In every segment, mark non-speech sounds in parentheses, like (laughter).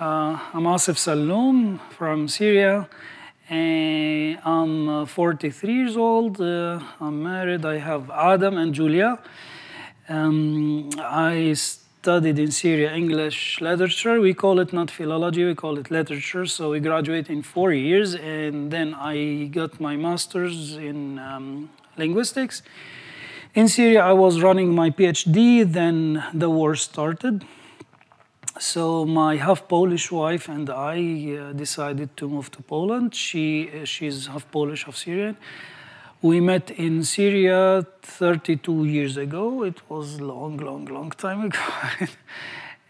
Uh, I'm Assef Saloom from Syria. And I'm uh, 43 years old. Uh, I'm married. I have Adam and Julia. Um, I studied in Syria English literature. We call it not philology, we call it literature. So we graduate in four years, and then I got my master's in um, linguistics. In Syria, I was running my PhD, then the war started. So my half Polish wife and I uh, decided to move to Poland. She uh, she's half Polish, half Syrian. We met in Syria 32 years ago. It was long, long, long time ago. (laughs)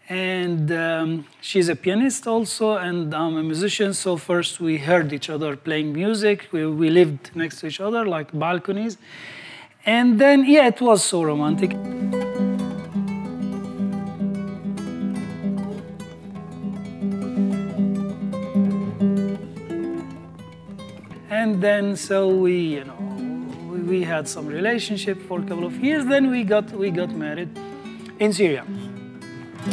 and um, she's a pianist also, and I'm a musician. So first we heard each other playing music. We, we lived next to each other like balconies. And then, yeah, it was so romantic. And then so we you know we, we, had some relationship for a couple of years. Then we got we got married in syria.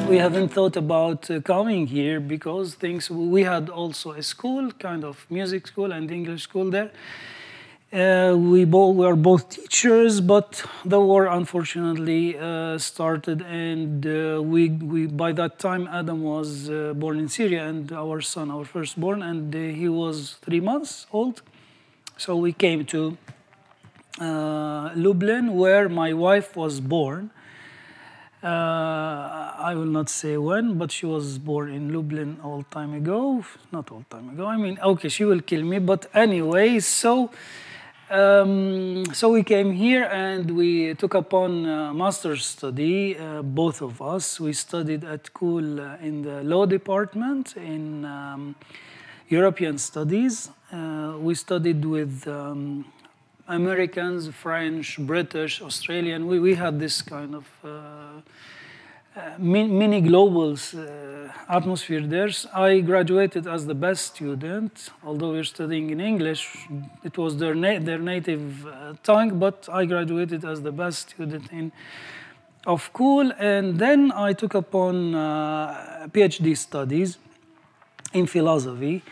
We haven't thought about uh, coming here because things we had also a school kind of music school and english school there. Uh, we both were both teachers, but the war unfortunately uh, started, and uh, we, we by that time Adam was uh, born in Syria, and our son, our firstborn, and uh, he was three months old. So we came to uh, Lublin, where my wife was born. I will not say when, but she was born in Lublin all time ago. Not all time ago. I mean, okay, she will kill me, but anyway, so. Um, so we came here and we took upon a master's study, uh, both of us. We studied at uh, in the law department in um, European studies. Uh, we studied with um, Americans, French, British, Australian. We, we had this kind of uh, uh, mini globals uh, atmosphere there. I graduated as the best student, although we're studying in English. It was their, na their native uh, tongue, but I graduated as the best student in of KUL, and then I took upon uh, PhD studies in philosophy.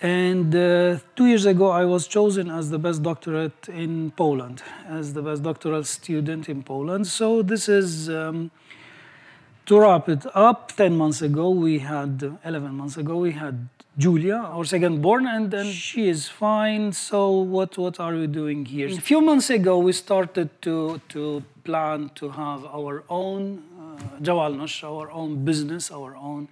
And uh, two years ago, I was chosen as the best doctorate in Poland, as the best doctoral student in Poland. So this is um, to wrap it up, 10 months ago, we had, 11 months ago, we had Julia, our second born, and then she is fine. So what, what are we doing here? A few months ago, we started to, to plan to have our own uh, our own business, our own.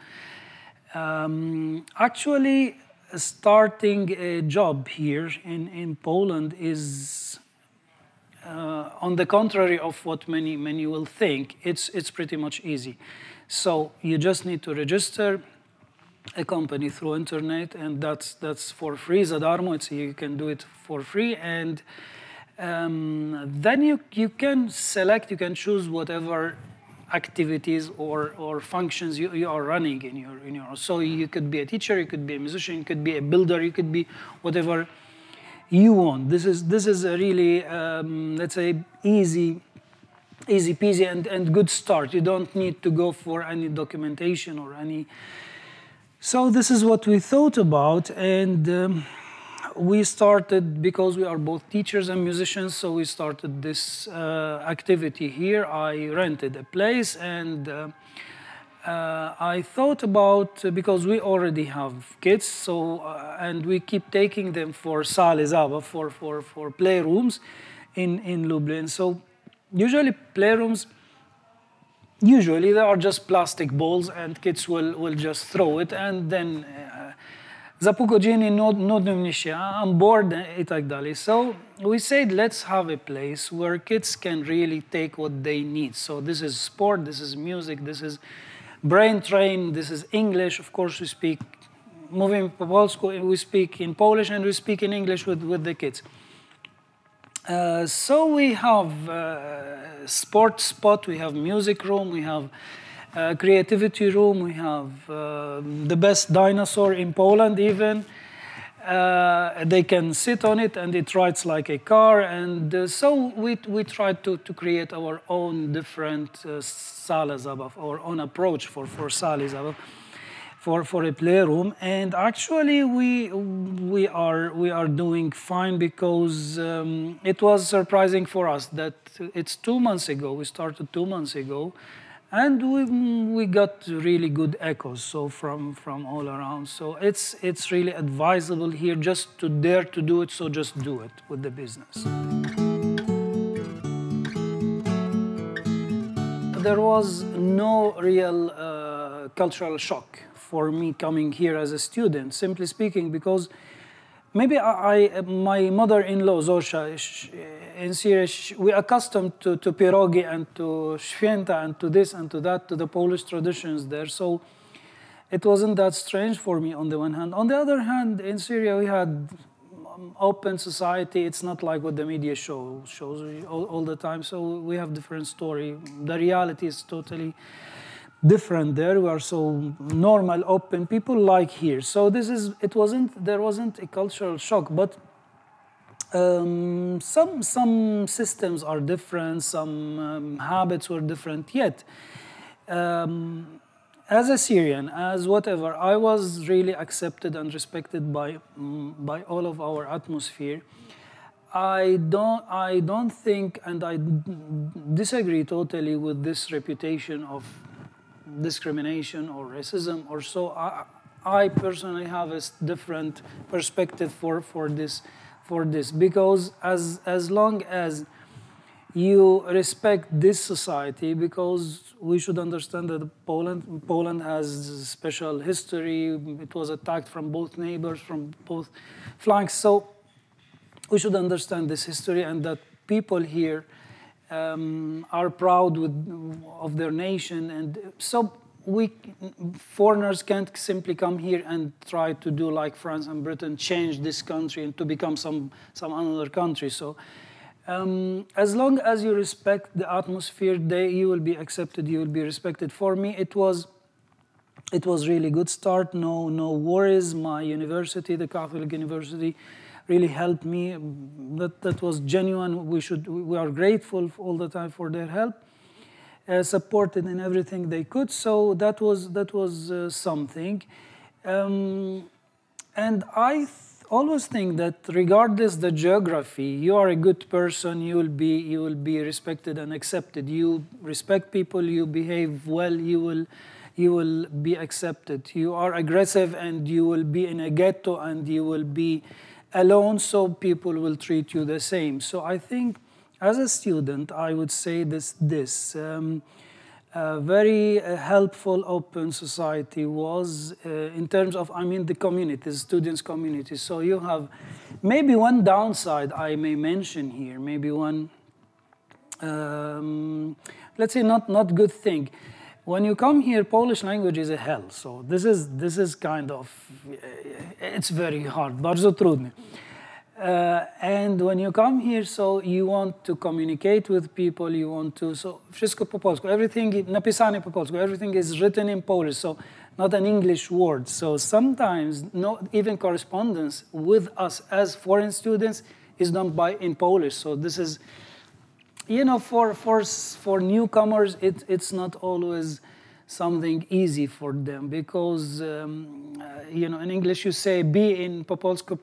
Um, actually, starting a job here in, in Poland is uh, on the contrary of what many many will think, it's it's pretty much easy. So you just need to register a company through internet, and that's that's for free. Zadarmo, it's you can do it for free, and um, then you you can select, you can choose whatever activities or, or functions you, you are running in your in your so you could be a teacher you could be a musician you could be a builder you could be whatever you want. This is this is a really um, let's say easy easy peasy and, and good start. You don't need to go for any documentation or any. So this is what we thought about, and um, we started because we are both teachers and musicians. So we started this uh, activity here. I rented a place and. Uh, uh, I thought about uh, because we already have kids, so uh, and we keep taking them for sale Zaba for for for playrooms in in Lublin. So usually playrooms, usually they are just plastic balls, and kids will will just throw it, and then za pół godziny nudnym się, I'm bored i. So we said let's have a place where kids can really take what they need. So this is sport, this is music, this is brain train. This is English. Of course, we speak moving po polsku. We speak in Polish and we speak in English with, with the kids. Uh, so we have uh, sports spot, we have music room, we have uh, creativity room, we have uh, the best dinosaur in Poland even. Uh, they can sit on it and it rides like a car. And uh, so we, we tried to, to create our own different uh, Zabaw, our own approach for, for Sale Zabaw. for, for a playroom. And actually, we, we, are, we are doing fine because um, it was surprising for us that it's two months ago, we started two months ago, and we, we got really good echoes so from, from all around. So it's, it's really advisable here just to dare to do it, so just do it with the business. There was no real uh, cultural shock for me coming here as a student, simply speaking, because maybe I, I my mother-in-law Zosia in Syria, we accustomed to, to pierogi and to święta and to this and to that, to the Polish traditions there. So it wasn't that strange for me on the one hand. On the other hand, in Syria we had um, open society. It's not like what the media show shows all, all the time. So we have different story. The reality is totally different there. We are so normal, open people like here. So this is it wasn't there wasn't a cultural shock, but um, some some systems are different, some um, habits were different. Yet, um, as a Syrian, as whatever, I was really accepted and respected by um, by all of our atmosphere. I don't I don't think, and I disagree totally with this reputation of discrimination or racism or so. I, I personally have a different perspective for for this for this. Because as as long as you respect this society because we should understand that Poland Poland has special history. It was attacked from both neighbors from both flanks. So we should understand this history and that people here um, are proud with, of their nation and so we foreigners can't simply come here and try to do like France and Britain, change this country and to become some some another country. So. Um, as long as you respect the atmosphere, they, you will be accepted. You will be respected. For me, it was, it was really good start. No, no worries. My university, the Catholic University, really helped me. That that was genuine. We should. We are grateful all the time for their help uh, supported in everything they could. So that was that was uh, something, um, and I th always think that regardless the geography, you are a good person. You will be you will be respected and accepted. You respect people. You behave well. You will you will be accepted. You are aggressive and you will be in a ghetto and you will be alone. So people will treat you the same. So I think as a student, I would say this, this um, very uh, helpful open society was uh, in terms of, I mean, the community, the students' community. So you have maybe one downside I may mention here, maybe one, um, let's say not, not good thing. When you come here, Polish language is a hell. So this is, this is kind of, it's very hard, bardzo trudny. Uh, and when you come here, so you want to communicate with people, you want to, so wszystko po polsku, everything, napisane po polsku, everything is written in Polish, so not an English word. So sometimes not even correspondence with us as foreign students is done by in Polish. So this is, you know, for, for, for newcomers, it, it's not always, something easy for them because um, uh, you know in English you say be in po polsku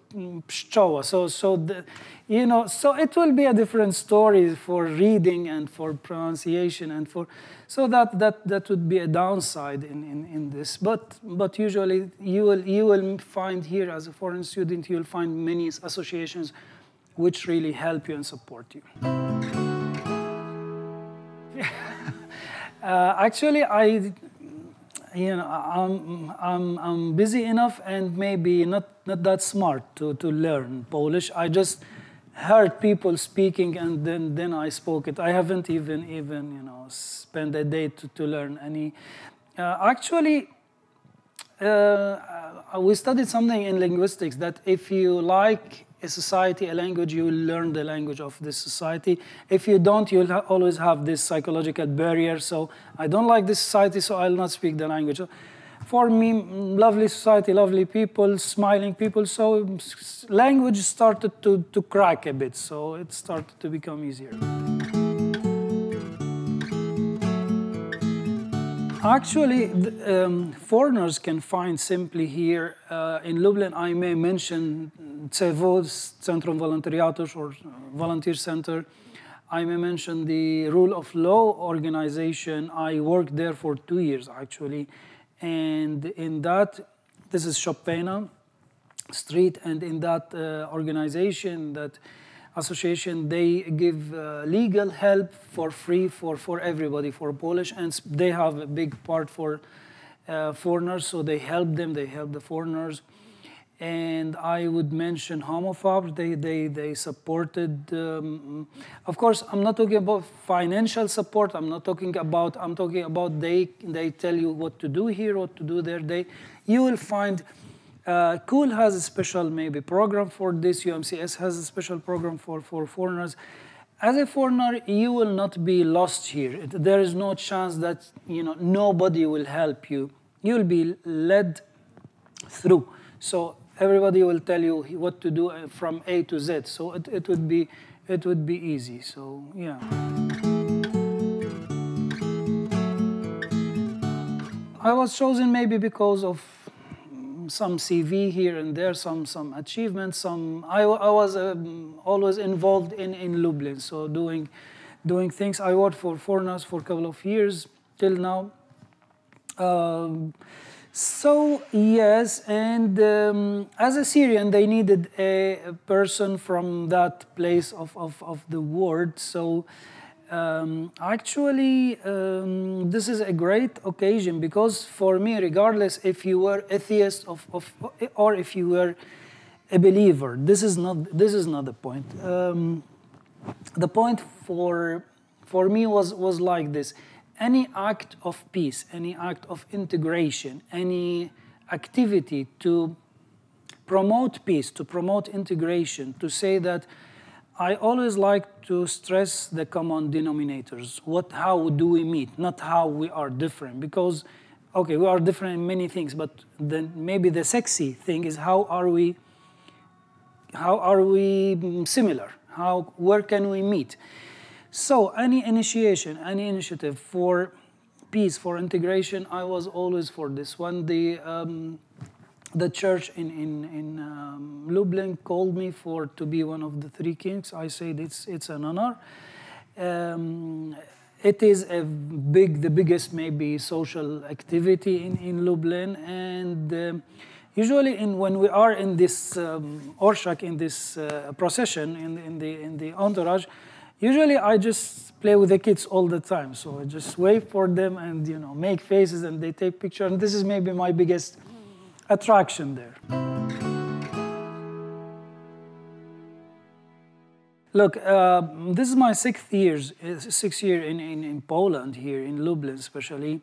pszczoła so so the, you know so it will be a different story for reading and for pronunciation and for so that that that would be a downside in, in, in this but but usually you will you will find here as a foreign student you will find many associations which really help you and support you. Uh, actually, I, you know, I'm, I'm, I'm busy enough and maybe not, not that smart to, to learn Polish. I just heard people speaking and then, then I spoke it. I haven't even, even you know, spent a day to, to learn any. Uh, actually, uh, we studied something in linguistics that if you like a society, a language, you will learn the language of this society. If you don't, you'll ha always have this psychological barrier. So I don't like this society, so I'll not speak the language. For me, lovely society, lovely people, smiling people. So language started to, to crack a bit. So it started to become easier. Actually, the, um, foreigners can find simply here uh, in Lublin. I may mention CEVO, Centrum Wolontariatu or Volunteer Center. I may mention the Rule of Law organization. I worked there for two years actually, and in that, this is Chopina Street, and in that uh, organization, that association, they give uh, legal help for free for, for everybody, for Polish, and they have a big part for uh, foreigners, so they help them, they help the foreigners. And I would mention Homo Faber, they, they, they supported, um, of course, I'm not talking about financial support, I'm not talking about, I'm talking about they, they tell you what to do here, what to do there. They, you will find uh, KUL has a special maybe program for this. UMCS has a special program for, for foreigners. As a foreigner, you will not be lost here. There is no chance that you know nobody will help you. You will be led through. So everybody will tell you what to do uh, from A to Z. So it, it would be it would be easy. So yeah. I was chosen maybe because of some CV here and there, some some achievements. Some I, I was um, always involved in in Lublin, so doing doing things. I worked for foreigners for a couple of years till now. Um, so yes, and um, as a Syrian, they needed a, a, person from that place of, of, of the world. So um, actually, um, this is a great occasion because for me, regardless if you were atheist of, of, or if you were a believer, this is not this is not the point. Um, the point for for me was was like this: any act of peace, any act of integration, any activity to promote peace, to promote integration, to say that I always like to stress the common denominators. What, how do we meet, not how we are different. Because, okay, we are different in many things, but then maybe the sexy thing is how are we, how are we similar? How, where can we meet? So any initiation, any initiative for peace, for integration, I was always for this one. The um, the church in, in, in um, Lublin called me for to be one of the three kings. I said it's, it's an honor. Um, it is a big, the biggest maybe social activity in, in Lublin. And um, usually in, when we are in this um, Orszak, in this uh, procession, in, in, the, in the entourage, usually I just play with the kids all the time. So I just wave for them and, you know, make faces and they take pictures. And this is maybe my biggest attraction there. Look, uh, this is my sixth years, sixth year in, in, in Poland here, in Lublin especially.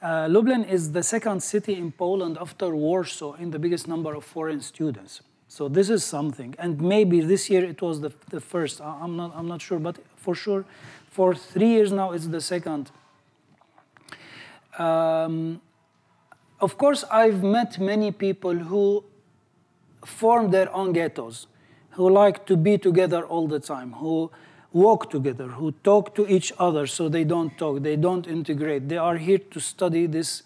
Uh, Lublin is the second city in Poland after Warsaw in the biggest number of foreign students. So this is something. And maybe this year it was the, the first, I'm not, I'm not sure, but for sure, for three years now it's the second. Um, of course, I've met many people who form their own ghettos, who like to be together all the time, who walk together, who talk to each other so they don't talk, they don't integrate. They are here to study this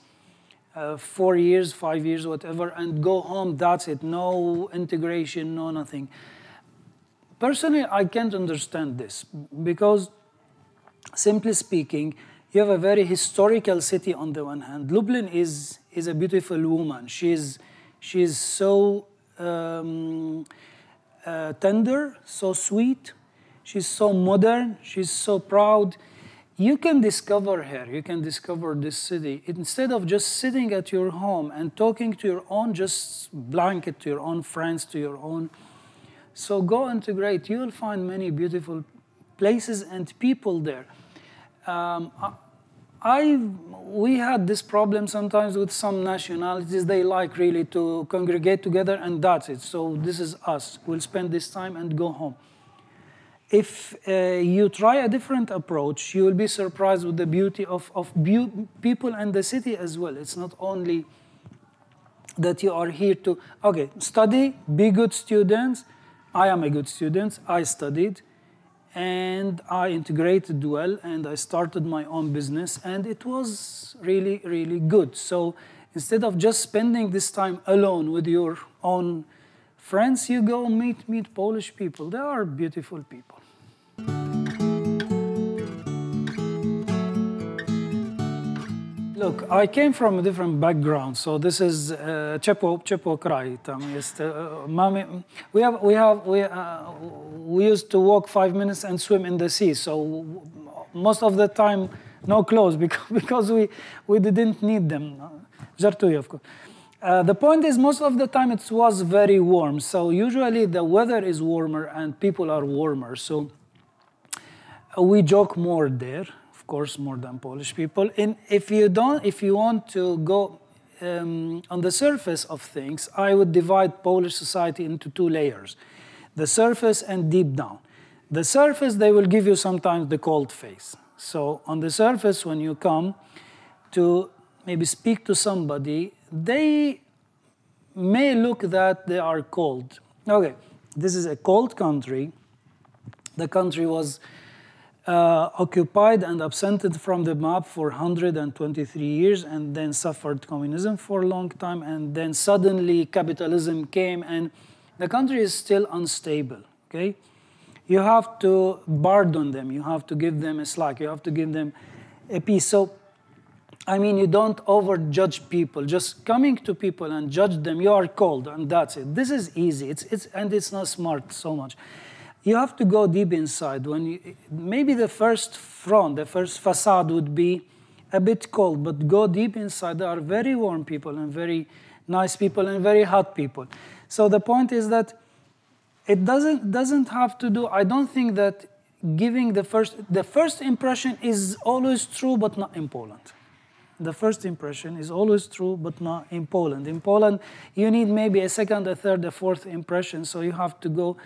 uh, four years, five years, whatever, and go home, that's it. No integration, no nothing. Personally, I can't understand this because, simply speaking, you have a very historical city on the one hand. Lublin is, is a beautiful woman. She's, she's so um, uh, tender, so sweet. She's so modern. She's so proud. You can discover her. You can discover this city. Instead of just sitting at your home and talking to your own just blanket, to your own friends, to your own. So go integrate. You'll find many beautiful places and people there. Um, I, we had this problem sometimes with some nationalities. They like really to congregate together, and that's it. So this is us. We'll spend this time and go home. If uh, you try a different approach, you will be surprised with the beauty of, of be people and the city as well. It's not only that you are here to, okay, study, be good students. I am a good student. I studied and I integrated well and I started my own business and it was really, really good. So instead of just spending this time alone with your own friends, you go meet, meet Polish people. They are beautiful people. Look, I came from a different background, so this is uh, Chepo Chepo kraj. Tam jest, uh, mamy, we have we have we uh, we used to walk five minutes and swim in the sea. So most of the time, no clothes (laughs) because because we we didn't need them. Żartuję, of course. Uh, the point is, most of the time it was very warm. So usually the weather is warmer and people are warmer. So we joke more there course, more than Polish people. And if you don't, if you want to go um, on the surface of things, I would divide Polish society into two layers: the surface and deep down. The surface, they will give you sometimes the cold face. So on the surface, when you come to maybe speak to somebody, they may look that they are cold. Okay, this is a cold country. The country was uh, occupied and absented from the map for 123 years and then suffered communism for a long time. And then suddenly capitalism came and the country is still unstable okay? You have to pardon them. You have to give them a slack. You have to give them a peace. So i mean you don't overjudge people. Just coming to people and judge them you are cold and that's it. This is easy. It's, it's and it's not smart so much you have to go deep inside. When you, maybe the first front, the first facade would be a bit cold, but go deep inside. There are very warm people and very nice people and very hot people. So the point is that it doesn't doesn't have to do. I don't think that giving the first the first impression is always true, but not in Poland. The first impression is always true, but not in Poland. In Poland, you need maybe a second, a third, a fourth impression. So you have to go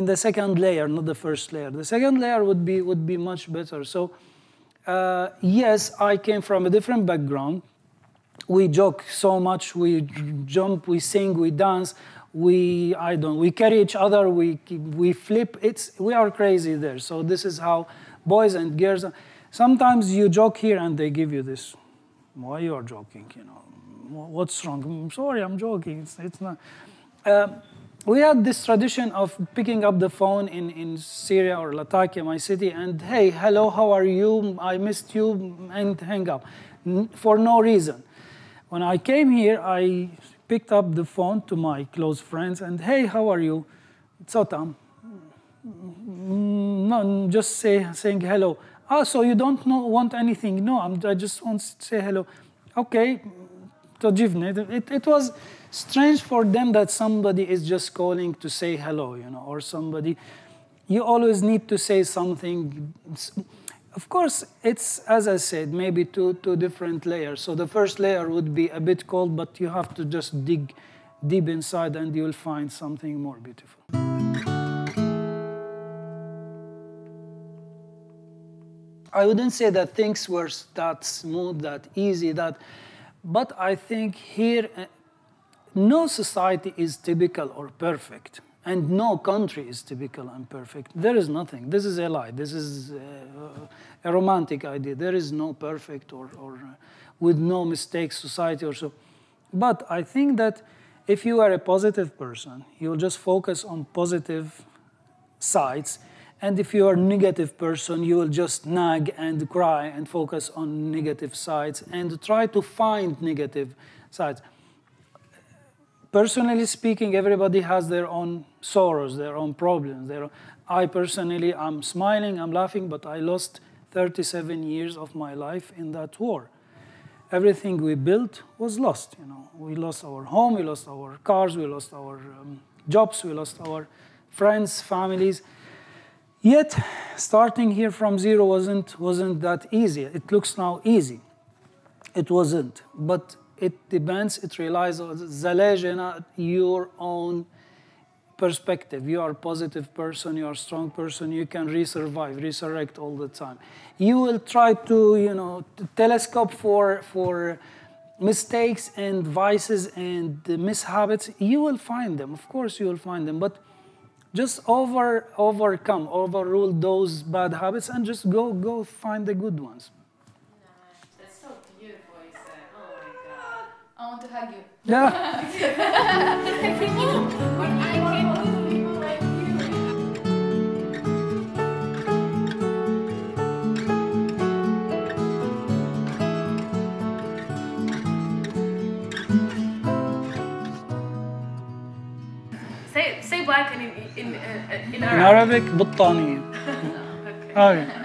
in the second layer, not the first layer. The second layer would be, would be much better. So uh, yes, I came from a different background. We joke so much, we jump, we sing, we dance, we, I don't, we carry each other, we, we flip. It's, we are crazy there. So this is how boys and girls, sometimes you joke here and they give you this, why you are joking, you know, what's wrong? I'm sorry, I'm joking, it's, it's not. Uh, we had this tradition of picking up the phone in, in Syria or Latakia, my city, and hey, hello, how are you? I missed you, and hang up for no reason. When I came here, I picked up the phone to my close friends and hey, how are you? Sotam. No, just say, saying hello. Ah, so you don't know, want anything? No, I'm, I just want to say hello. Okay, to It, it was strange for them that somebody is just calling to say hello, you know, or somebody. You always need to say something. Of course, it's, as I said, maybe two, two different layers. So the first layer would be a bit cold, but you have to just dig deep inside and you'll find something more beautiful. I wouldn't say that things were that smooth, that easy, that, but I think here no society is typical or perfect, and no country is typical and perfect. There is nothing. This is a lie. This is uh, a romantic idea. There is no perfect or, or uh, with no mistakes society or so. But I think that if you are a positive person, you'll just focus on positive sides. And if you are a negative person, you will just nag and cry and focus on negative sides and try to find negative sides personally speaking, everybody has their own sorrows, their own problems. Their own, I personally, I'm smiling, I'm laughing, but I lost 37 years of my life in that war. Everything we built was lost. You know, we lost our home, we lost our cars, we lost our um, jobs, we lost our friends, families. Yet, starting here from zero wasn't wasn't that easy. It looks now easy. It wasn't, but it depends, it relies on your own perspective. You are a positive person, you are a strong person, you can resurvive, resurrect all the time. You will try to, you know, to telescope for, for mistakes and vices and mishabits. You will find them, of course you will find them, but just over overcome, overrule those bad habits, and just go go find the good ones. That's so beautiful, you said. Oh my god. I want to hug you. Yeah. (laughs) Arabic بالطانية. (laughs)